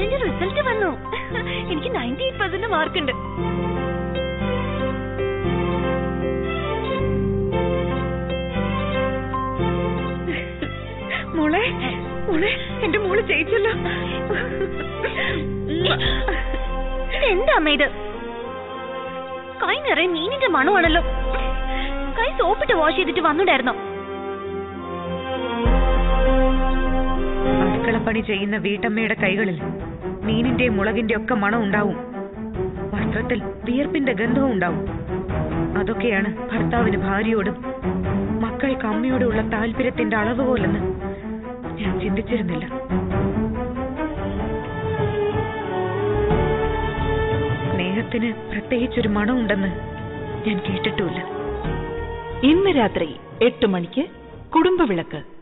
ടെസ്റ്റിന്റെ റിസൾട്ട് വന്നു. എനിക്ക് നയന്റി എയ്റ്റ് പെർസെന്റ് മാർക്ക് ഉണ്ട്. മോളെ മോളെ എന്റെ മോൾ ജയിച്ചല്ലോ. എന്താ ഇത്? കൈ നിറയെ മീനിന്റെ മണമാണല്ലോ. കൈ സോപ്പിട്ട് വാഷ് ചെയ്തിട്ട് വന്നിട്ടായിരുന്നോ അടുക്കളപ്പണി ചെയ്യുന്ന വീട്ടമ്മയുടെ കൈകളിൽ മീനിന്റെ മുളകിന്റെ ഒക്കെ മണം ഉണ്ടാവും. വസ്ത്രത്തിൽ വിയർപ്പിന്റെ ഗന്ധവും ഉണ്ടാവും. അതൊക്കെയാണ് ഭർത്താവിന് ഭാര്യയോടും മക്കൾക്ക് അമ്മയോടുള്ള താല്പര്യത്തിന്റെ അളവ് പോലെന്ന് ഞാൻ ചിന്തിച്ചിരുന്നില്ല. സ്നേഹത്തിന് പ്രത്യേകിച്ചൊരു മണമുണ്ടെന്ന് ഞാൻ കേട്ടിട്ടുമില്ല. ഇന്ന് രാത്രി എട്ട് മണിക്ക് കുടുംബവിളക്ക്.